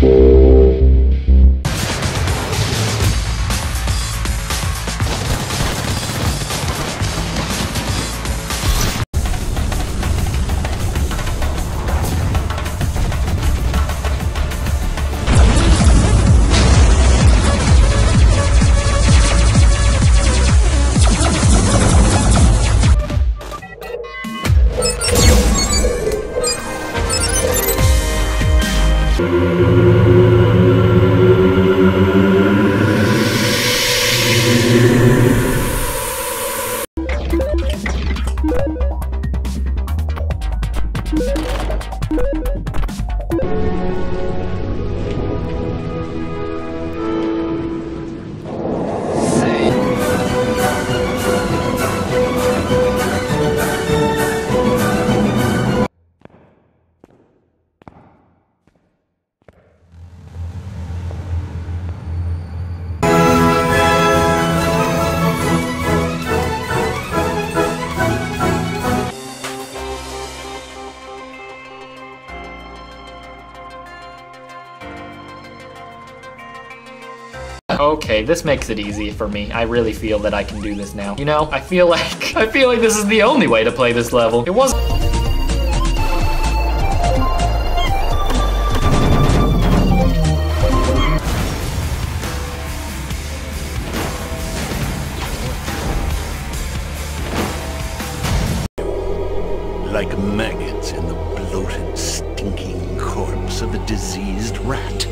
Música Okay, this makes it easy for me. I really feel that I can do this now. You know, I feel like I feel like this is the only way to play this level. It was Like maggots in the bloated, stinking corpse of a diseased rat.